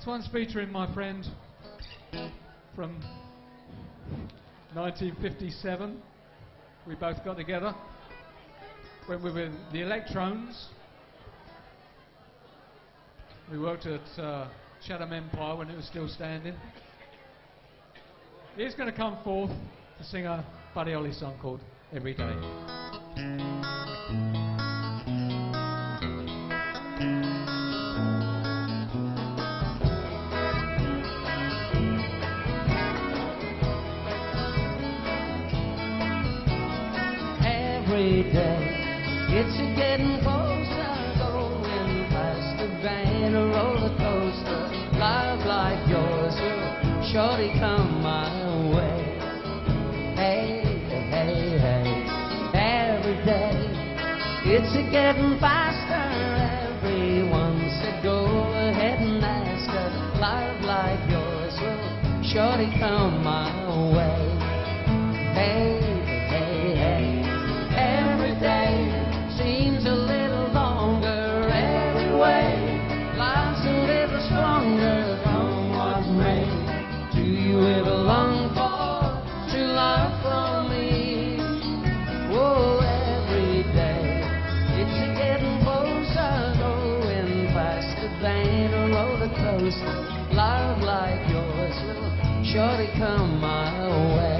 This one's featuring my friend from 1957. We both got together when we were in the Electrones. We worked at uh, Chatham Empire when it was still standing. He's going to come forth to sing a Buddy Holly song called Every Day. Every day. It's a getting closer, going the van, a roller coaster. Love like yours will surely come my way. Hey, hey, hey, every day. It's a getting faster. Everyone said go ahead and ask her. Love like yours will surely come my way. Love like yours will surely come my way.